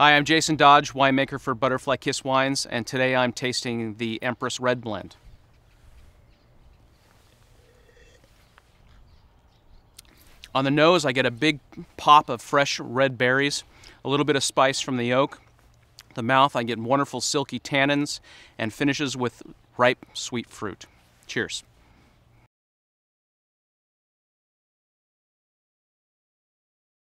Hi, I'm Jason Dodge, winemaker for Butterfly Kiss Wines, and today I'm tasting the Empress Red Blend. On the nose, I get a big pop of fresh red berries, a little bit of spice from the oak. The mouth, I get wonderful silky tannins and finishes with ripe, sweet fruit. Cheers.